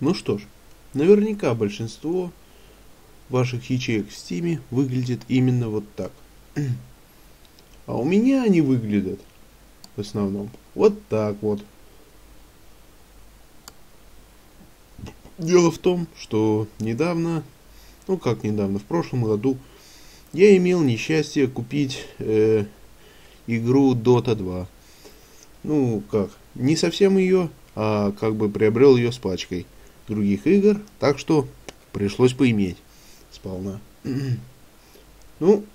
Ну что ж, наверняка большинство ваших ячеек в стиме выглядит именно вот так. А у меня они выглядят в основном вот так вот. Дело в том, что недавно, ну как недавно, в прошлом году я имел несчастье купить э, игру Dota 2. Ну как, не совсем ее, а как бы приобрел ее с пачкой других игр, так что пришлось поиметь сполна. Ну,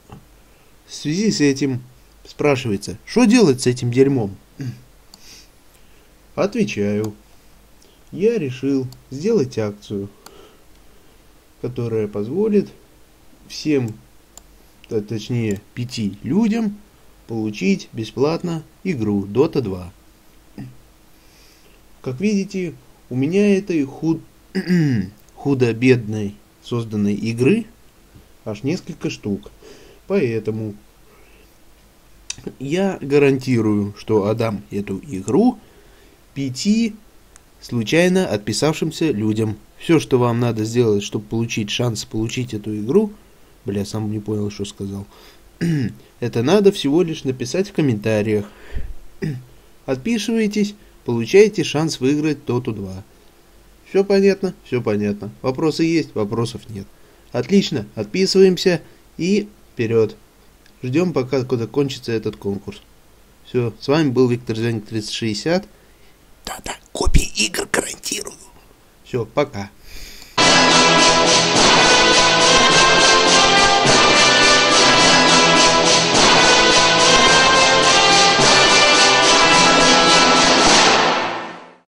в связи с этим спрашивается, что делать с этим дерьмом? Отвечаю. Я решил сделать акцию, которая позволит всем, точнее пяти людям, получить бесплатно игру Dota 2. Как видите, у меня этой худ... худо-бедной созданной игры аж несколько штук. Поэтому я гарантирую, что отдам эту игру пяти случайно отписавшимся людям. Все, что вам надо сделать, чтобы получить шанс получить эту игру, бля, сам не понял, что сказал, это надо всего лишь написать в комментариях. Отписывайтесь, получаете шанс выиграть Тоту 2. Все понятно? Все понятно. Вопросы есть, вопросов нет. Отлично, отписываемся и вперед. Ждем, пока куда кончится этот конкурс. Все, с вами был Виктор Звяник 3060. Да-да, копии игр гарантирую. Все, пока.